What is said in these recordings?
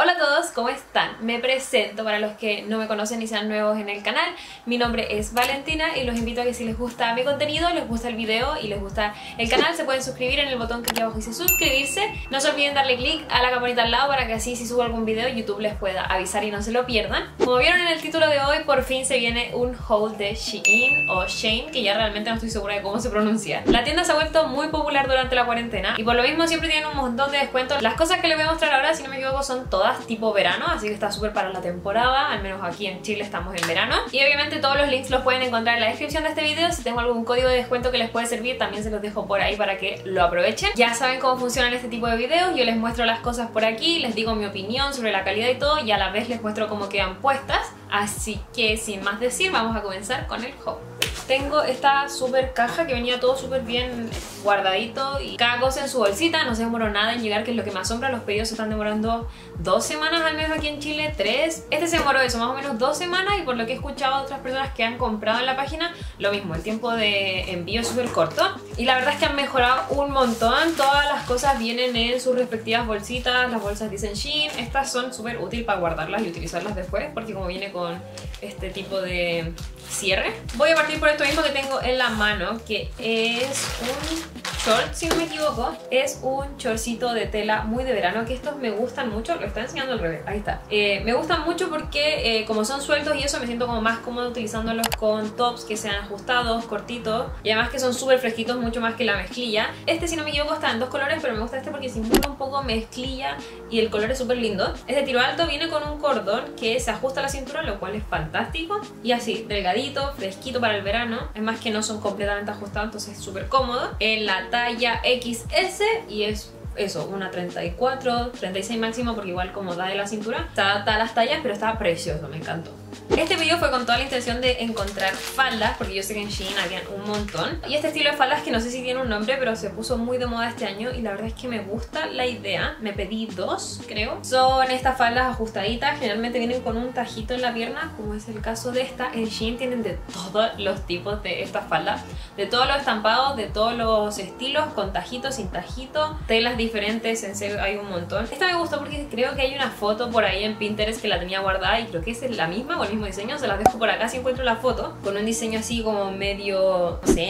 Hola a todos, ¿cómo están? Me presento para los que no me conocen y sean nuevos en el canal. Mi nombre es Valentina y los invito a que si les gusta mi contenido, les gusta el video y les gusta el canal, se pueden suscribir en el botón que aquí abajo dice suscribirse. No se olviden darle click a la campanita al lado para que así si subo algún video YouTube les pueda avisar y no se lo pierdan. Como vieron en el título de hoy, por fin se viene un haul de Shein o Shane, que ya realmente no estoy segura de cómo se pronuncia. La tienda se ha vuelto muy popular durante la cuarentena y por lo mismo siempre tienen un montón de descuentos. Las cosas que les voy a mostrar ahora, si no me equivoco, son todas tipo verano, así que está súper para la temporada, al menos aquí en Chile estamos en verano. Y obviamente todos los links los pueden encontrar en la descripción de este video, si tengo algún código de descuento que les puede servir también se los dejo por ahí para que lo aprovechen. Ya saben cómo funcionan este tipo de videos, yo les muestro las cosas por aquí, les digo mi opinión sobre la calidad y todo y a la vez les muestro cómo quedan puestas, así que sin más decir vamos a comenzar con el haul. Tengo esta super caja que venía todo súper bien guardadito y cada cosa en su bolsita, no se demoró nada en llegar, que es lo que me asombra, los pedidos se están demorando dos semanas al menos aquí en Chile, tres. Este se demoró eso, más o menos dos semanas y por lo que he escuchado a otras personas que han comprado en la página, lo mismo, el tiempo de envío es súper corto. Y la verdad es que han mejorado un montón, todas las cosas vienen en sus respectivas bolsitas, las bolsas dicen Shein, estas son súper útiles para guardarlas y utilizarlas después, porque como viene con este tipo de cierre. Voy a partir por esto mismo que tengo en la mano, que es un short, si no me equivoco. Es un shortcito de tela muy de verano, que estos me gustan mucho. Lo está enseñando al revés, ahí está. Eh, me gustan mucho porque eh, como son sueltos y eso, me siento como más cómodo utilizándolos con tops que sean ajustados, cortitos. Y además que son súper fresquitos, mucho más que la mezclilla. Este, si no me equivoco, está en dos colores, pero me gusta este porque simula un poco mezclilla y el color es súper lindo. Es de tiro alto, viene con un cordón que se ajusta a la cintura, lo cual es fantástico. Y así, delgadito, fresquito para el verano. Es más que no son completamente ajustados, entonces es súper cómodo. En la talla XS y es eso, una 34, 36 máximo porque igual como da de la cintura, está a las tallas pero está precioso, me encantó. Este video fue con toda la intención de encontrar faldas, porque yo sé que en Shein habían un montón. Y este estilo de faldas que no sé si tiene un nombre, pero se puso muy de moda este año y la verdad es que me gusta la idea. Me pedí dos, creo. Son estas faldas ajustaditas, generalmente vienen con un tajito en la pierna, como es el caso de esta. En Shein tienen de todos los tipos de estas faldas, de todos los estampados, de todos los estilos, con tajito, sin tajito, telas diferentes, en serio hay un montón. Esta me gustó porque creo que hay una foto por ahí en Pinterest que la tenía guardada y creo que es la misma o el mismo diseño, se las dejo por acá si encuentro la foto, con un diseño así como medio, no sé.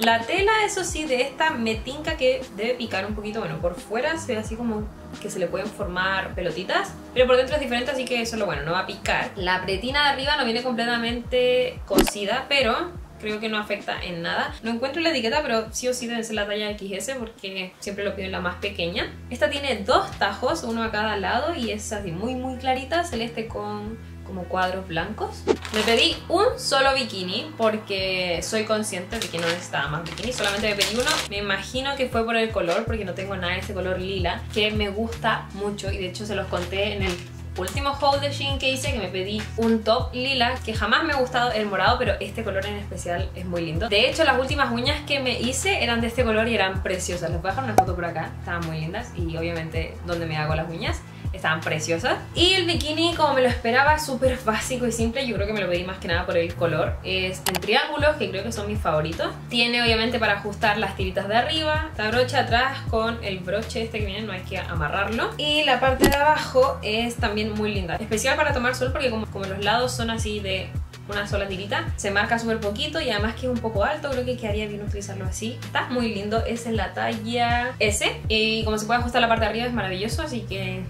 La tela, eso sí, de esta me tinca que debe picar un poquito, bueno, por fuera se ve así como que se le pueden formar pelotitas, pero por dentro es diferente, así que eso es lo bueno, no va a picar. La pretina de arriba no viene completamente cosida, pero creo que no afecta en nada. No encuentro la etiqueta, pero sí o sí debe ser la talla XS porque siempre lo pido en la más pequeña. Esta tiene dos tajos, uno a cada lado y es así muy muy clarita, celeste con como cuadros blancos. Me pedí un solo bikini porque soy consciente de que no necesitaba más bikini, solamente me pedí uno. Me imagino que fue por el color porque no tengo nada de este color lila que me gusta mucho y de hecho se los conté en el último haul de Shein que hice que me pedí un top lila que jamás me ha gustado el morado pero este color en especial es muy lindo. De hecho las últimas uñas que me hice eran de este color y eran preciosas. Les voy a dejar una foto por acá estaban muy lindas y obviamente donde me hago las uñas estaban preciosas. Y el bikini, como me lo esperaba, súper básico y simple. Yo creo que me lo pedí más que nada por el color. Es en triángulos, que creo que son mis favoritos. Tiene obviamente para ajustar las tiritas de arriba, la brocha atrás con el broche este que viene, no hay que amarrarlo. Y la parte de abajo es también muy linda. Especial para tomar sol porque como, como los lados son así de una sola tirita. Se marca súper poquito y además que es un poco alto, creo que quedaría bien utilizarlo así. Está muy lindo, es la talla S y como se puede ajustar la parte de arriba es maravilloso, así que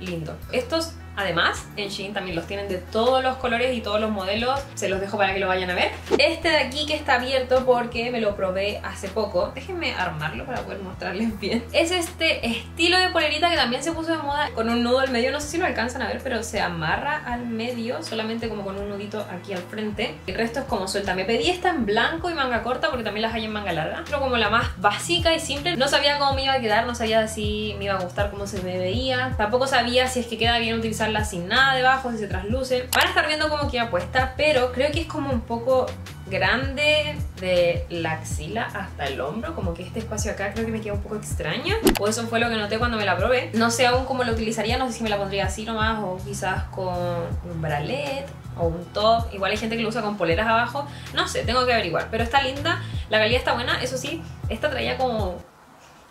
lindo. Estos Además, en Shein también los tienen de todos los colores y todos los modelos. Se los dejo para que lo vayan a ver. Este de aquí que está abierto porque me lo probé hace poco. Déjenme armarlo para poder mostrarles bien. Es este estilo de polerita que también se puso de moda con un nudo al medio. No sé si lo alcanzan a ver, pero se amarra al medio solamente como con un nudito aquí al frente. El resto es como suelta. Me pedí esta en blanco y manga corta porque también las hay en manga larga. Pero como la más básica y simple. No sabía cómo me iba a quedar, no sabía si me iba a gustar cómo se me veía. Tampoco sabía si es que queda bien utilizar sin nada debajo, si se trasluce. Van a estar viendo cómo queda puesta, pero creo que es como un poco grande de la axila hasta el hombro, como que este espacio acá creo que me queda un poco extraño, o eso fue lo que noté cuando me la probé. No sé aún cómo lo utilizaría, no sé si me la pondría así nomás o quizás con un bralet o un top, igual hay gente que lo usa con poleras abajo, no sé, tengo que averiguar, pero está linda, la calidad está buena, eso sí, esta traía como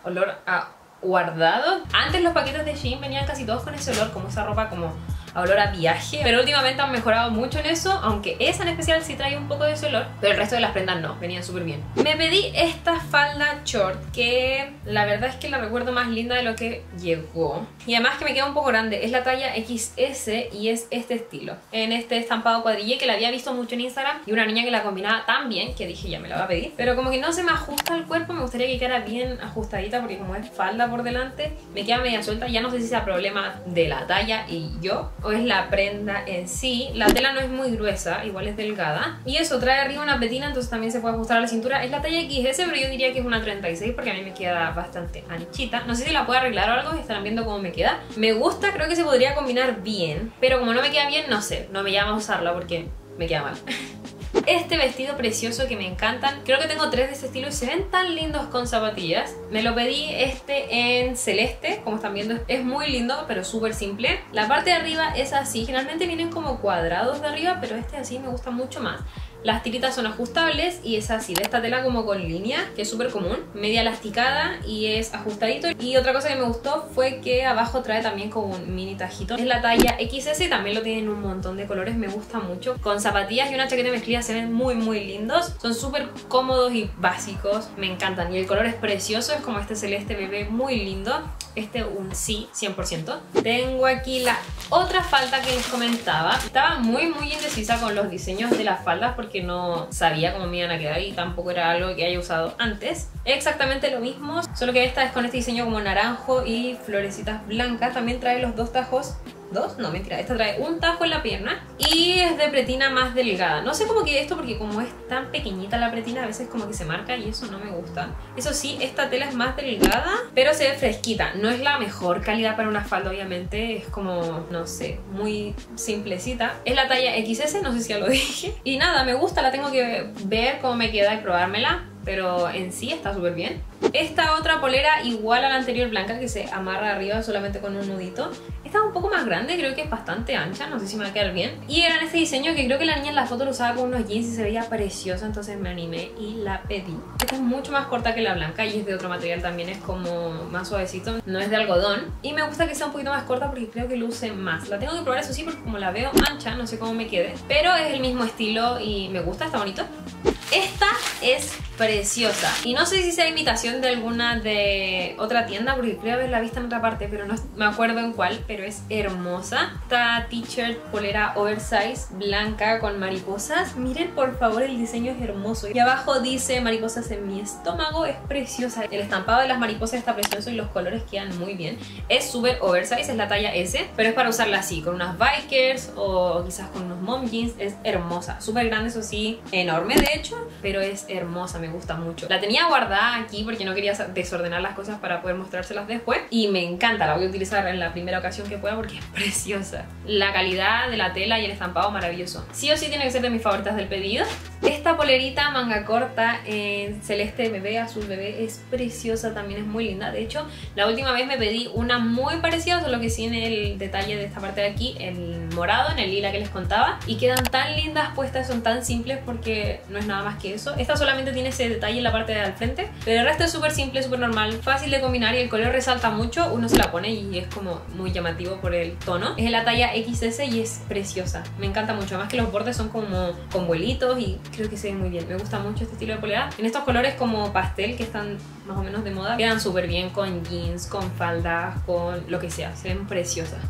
olor a guardado. Antes los paquetes venían casi todos con ese olor, como esa ropa como olor a viaje. Pero últimamente han mejorado mucho en eso, aunque esa en especial sí trae un poco de ese olor, pero el resto de las prendas no, venían súper bien. Me pedí esta falda short que la verdad es que la recuerdo más linda de lo que llegó. Y además que me queda un poco grande, es la talla XS y es este estilo. En este estampado cuadrille que la había visto mucho en Instagram y una niña que la combinaba tan bien que dije ya me la voy a pedir. Pero como que no se me ajusta el cuerpo, me gustaría que quedara bien ajustadita porque como es falda por delante, me queda media suelta. Ya no sé si sea problema de la talla y yo es la prenda en sí. La tela no es muy gruesa, igual es delgada. Y eso trae arriba una petina, entonces también se puede ajustar a la cintura. Es la talla XS, pero yo diría que es una 36 porque a mí me queda bastante anchita. No sé si la puedo arreglar o algo, estarán viendo cómo me queda. Me gusta, creo que se podría combinar bien, pero como no me queda bien, no sé, no me llama a usarla porque me queda mal. este vestido precioso que me encantan. Creo que tengo tres de este estilo y se ven tan lindos con zapatillas. Me lo pedí este en celeste, como están viendo. Es muy lindo, pero súper simple. La parte de arriba es así. Generalmente vienen como cuadrados de arriba, pero este así me gusta mucho más. Las tiritas son ajustables y es así, de esta tela como con línea, que es súper común, media elasticada y es ajustadito. Y otra cosa que me gustó fue que abajo trae también como un mini tajito. Es la talla XS y también lo tienen un montón de colores, me gusta mucho. Con zapatillas y una chaqueta mezclilla se ven muy muy lindos, son súper cómodos y básicos, me encantan. Y el color es precioso, es como este celeste bebé muy lindo. Este un sí, 100%. Tengo aquí la otra falda que les comentaba. Estaba muy muy indecisa con los diseños de las faldas porque que no sabía cómo me iban a quedar y tampoco era algo que haya usado antes. Exactamente lo mismo, solo que esta es con este diseño como naranjo y florecitas blancas. También trae los dos tajos ¿Dos? No, mentira. Esta trae un tajo en la pierna y es de pretina más delgada. No sé cómo queda esto porque como es tan pequeñita la pretina, a veces como que se marca y eso no me gusta. Eso sí, esta tela es más delgada, pero se ve fresquita. No es la mejor calidad para una falda, obviamente. Es como, no sé, muy simplecita. Es la talla XS, no sé si ya lo dije. Y nada, me gusta, la tengo que ver cómo me queda y probármela pero en sí está súper bien. Esta otra polera igual a la anterior blanca que se amarra arriba solamente con un nudito. Un poco más grande, creo que es bastante ancha, no sé si me va a quedar bien. Y era en este diseño que creo que la niña en la foto lo usaba con unos jeans y se veía preciosa, entonces me animé y la pedí. Esta es mucho más corta que la blanca y es de otro material también, es como más suavecito, no es de algodón. Y me gusta que sea un poquito más corta porque creo que luce más. La tengo que probar eso sí porque como la veo ancha, no sé cómo me quede. Pero es el mismo estilo y me gusta, está bonito. Esta es preciosa. Y no sé si sea imitación de alguna de otra tienda, porque creo haberla visto en otra parte, pero no me acuerdo en cuál, pero es hermosa. Esta t-shirt polera oversize blanca con mariposas. Miren por favor, el diseño es hermoso. Y abajo dice mariposas en mi estómago, es preciosa. El estampado de las mariposas está precioso y los colores quedan muy bien. Es súper oversize, es la talla S, pero es para usarla así, con unas bikers o quizás con unos mom jeans. Es hermosa, súper grande, eso sí, enorme de hecho, pero es hermosa me gusta mucho. La tenía guardada aquí porque no quería desordenar las cosas para poder mostrárselas después y me encanta, la voy a utilizar en la primera ocasión que pueda porque es preciosa. La calidad de la tela y el estampado maravilloso. Sí o sí tiene que ser de mis favoritas del pedido. Esta polerita manga corta en celeste bebé, azul bebé, es preciosa, también es muy linda. De hecho, la última vez me pedí una muy parecida, solo que sin el detalle de esta parte de aquí, el morado, en el lila que les contaba. Y quedan tan lindas puestas, son tan simples porque no es nada más que eso. Esta solamente tiene ese detalle en la parte de al frente, pero el resto es súper simple, súper normal, fácil de combinar y el color resalta mucho. Uno se la pone y es como muy llamativo por el tono. Es de la talla XS y es preciosa. Me encanta mucho, además que los bordes son como con vuelitos y creo que se ve muy bien. Me gusta mucho este estilo de polera. En estos colores como pastel que están más o menos de moda, quedan súper bien con jeans, con faldas, con lo que sea. Se ven preciosas.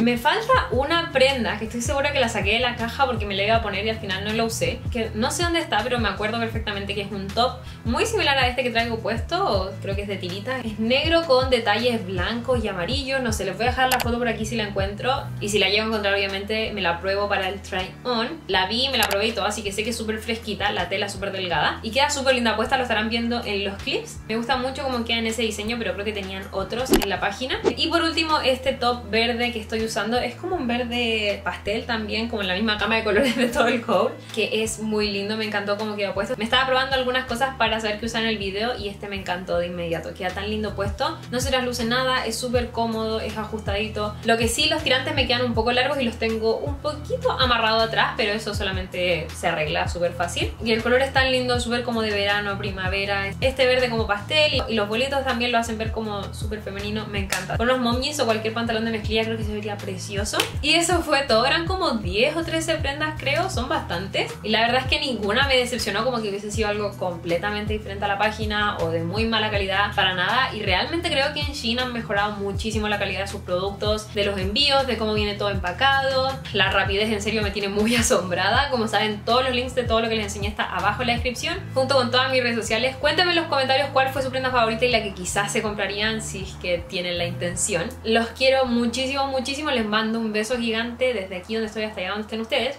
Me falta una prenda que estoy segura que la saqué de la caja porque me la iba a poner y al final no la usé. Que no sé dónde está, pero me acuerdo perfectamente que es un top muy similar a este que traigo puesto. Creo que es de tirita. Es negro con detalles blancos y amarillos. No sé, les voy a dejar la foto por aquí si la encuentro. Y si la llego a encontrar, obviamente me la pruebo para el try on. La vi, me la probé y todo, así que sé que es súper fresquita. La tela súper delgada. Y queda súper linda puesta, lo estarán viendo en los clips. Me gusta mucho cómo queda en ese diseño, pero creo que tenían otros en la página. Y por último, este top verde que estoy usando es como un verde pastel también, como en la misma gama de colores de todo el coat, que es muy lindo, me encantó cómo quedó puesto. Me estaba probando algunas cosas para saber qué usar en el video y este me encantó de inmediato, queda tan lindo puesto. No se trasluce nada, es súper cómodo, es ajustadito. Lo que sí, los tirantes me quedan un poco largos y los tengo un poquito amarrado atrás, pero eso solamente se arregla súper fácil. Y el color es tan lindo, súper como de verano, primavera. Este verde como pastel y los bolitos también lo hacen ver como súper femenino, me encanta. Con los mommies o cualquier pantalón de mezclilla creo que se vería precioso. Y eso fue todo, eran como 10 o 13 prendas creo, son bastantes. Y la verdad es que ninguna me decepcionó como que hubiese sido algo completamente diferente a la página o de muy mala calidad, para nada. Y realmente creo que en Shein han mejorado muchísimo la calidad de sus productos, de los envíos, de cómo viene todo empacado. La rapidez en serio me tiene muy asombrada. Como saben, todos los links de todo lo que les enseñé está abajo en la descripción, junto con todas mis redes sociales. Cuéntenme en los comentarios cuál fue su prenda favorita y la que quizás se comprarían si es que tienen la intención. Los quiero muchísimo, muchísimo. Les mando un beso gigante desde aquí donde estoy hasta allá donde estén ustedes.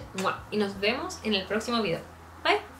Y nos vemos en el próximo video. Bye.